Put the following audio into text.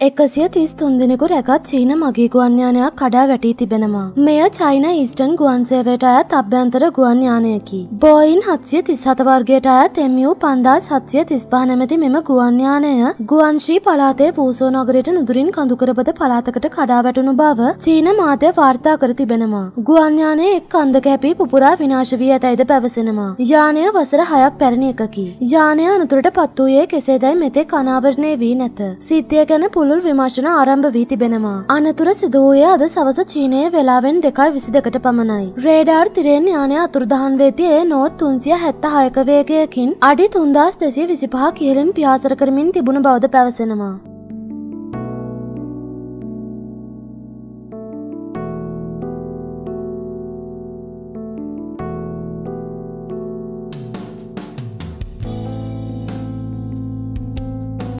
එකසිය තිස් තුන්දෙනෙකු රැගත් චීන මගේ ගුවන්යානයක් කඩා වැටී තිබෙනවා. මෙය චයින ඊස්ටන් ගුවන්සේවයට අයත් අභ්‍යන්තර ගුවන් යානයකි. බෝයින් හත්සිය තිස් හතවර්ගයට අයත් එමියූ පන්දා සත්සිය තිස්පා නැමැති මෙම ගුවන්යානය ගුවන්ශ්‍රී පලාතේ පූසෝ නගරයට නුදුරින් කඳුකරබද පලාතකට කඩා වැටුණු බව චීන මාධ්‍ය වාර්තා කර තිබෙනවා. ගුවන්යානය එක් අන්දක හැපී පුපුරා විනාශ වී ඇතැයිද පැවසෙනවා. යානය වසර හයක් පැරණි එකකි. යානය අනතුරට පත් වූයේ කෙසේදැයි මෙතෙක් අනාවරණය වී නැත. සිද්ධිය ගැන පුළුල් පුළුල් විමර්ශන ආරම්භ වී තිබෙනවා. අනතුර සිදුවූයේ අද සවස චීනයේ වෙලාවෙන් දෙකයි විසි දෙකට පමණයි. රේඩාර් තිරෙන් යානය අතුරුදහන් වෙදී ඒ නෝට් තුන්සිය හැත්ත හයක වේගයකින් අඩි තුන්දස් දෙසිය විසිපහ කියලින් පියාසර කරමින් තිබුණ බවද පැවසෙනවා.